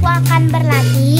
aku akan berlatih.